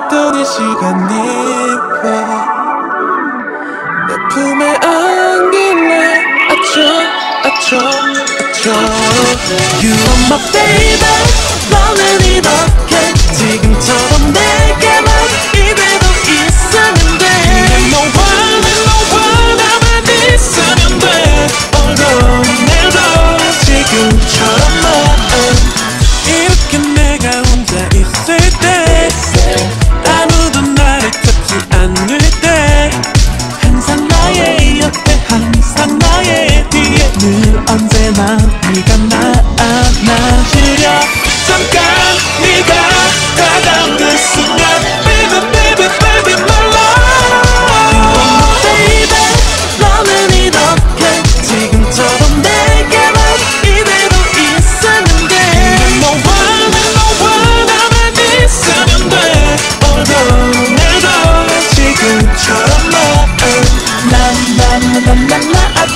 기다렸던 이 시간이 와내 품에 안길래 아쳐 아쳐 아쳐 You are my baby 너는 이렇게 지금처럼 내게만 이대로 있으면 돼 너와 너와 나만 있으면 돼 내일도 지금처럼만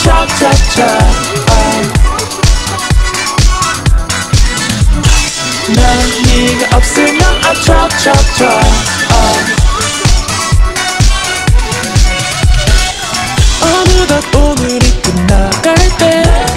차차차 난 네가 없으면 아 차차차 어느덧 오늘이 끝나갈 때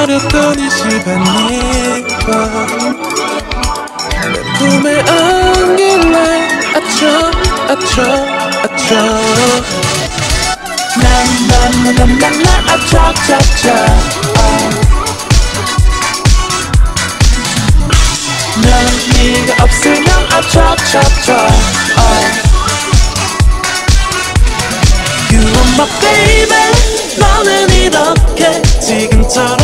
기다렸던 이 시간이 와내 품에 안길래 아쳐 아쳐 아쳐 나나나나나 아차차차. 난 네가 없으면 아차차차. You are my baby. 너는 이렇게 지금처럼